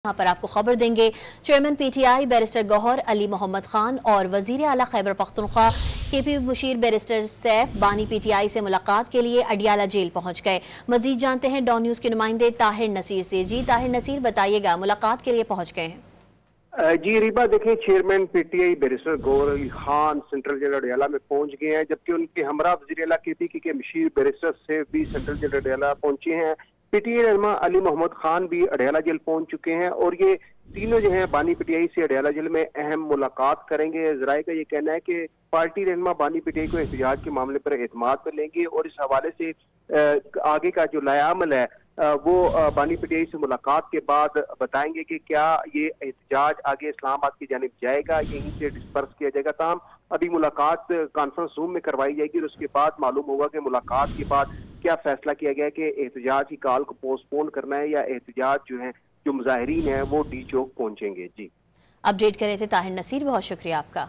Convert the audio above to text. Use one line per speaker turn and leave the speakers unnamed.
यहाँ पर आपको खबर देंगे। Chairman PTI barrister Gohar Ali Mohammad Khan और वज़ीर अला खैबर पख्तनख्वा के पी मुशीर बैरिस्टर सैफ बानी पीटीआई से मुलाकात के लिए अडियाला जेल पहुँच गए। मजीद जानते हैं डॉन न्यूज़ के नुमाइंदे ताहिर नसीर से। जी ताहिर नसीर, बताइएगा, मुलाकात के लिए पहुँच गए हैं।
जी रिबा देखें chairman PTI barrister Gohar Ali Khan central jail Adiala में पहुँच गए हैं, जबकि उनके हमरा वजी अला के पी के मशीर बैरिस्टर सैफ भी सेंट्रल जेल अडियाला पहुँचे हैं। पीटीआई रहनमा अली मोहम्मद खान भी अडियाला जेल पहुँच चुके हैं और ये तीनों जो हैं बानी पीटीआई से अडियाला जेल में अहम मुलाकात करेंगे। जराये का ये कहना है कि पार्टी रहनमा बानी पीटीआई को एहतजाज के मामले पर एतमाद कर लेंगे और इस हवाले से आगे का जो लायामल है वो बानी पीटीआई से मुलाकात के बाद बताएँगे कि क्या ये एहतजाज आगे इस्लामाबाद की जानब जाएगा, यहीं से डिस्पर्स किया जाएगा। तमाम अभी मुलाकात कॉन्फ्रेंस रूम में करवाई जाएगी और उसके बाद मालूम होगा कि मुलाकात के बाद क्या फैसला किया गया कि एहतजाज की काल को पोस्टपोन करना है या एहतजाज जो है, जो मुजाहरीन है, वो डी चौक पहुँचेंगे? जी।
अपडेट करे थे ताहिर नसीर, बहुत शुक्रिया आपका।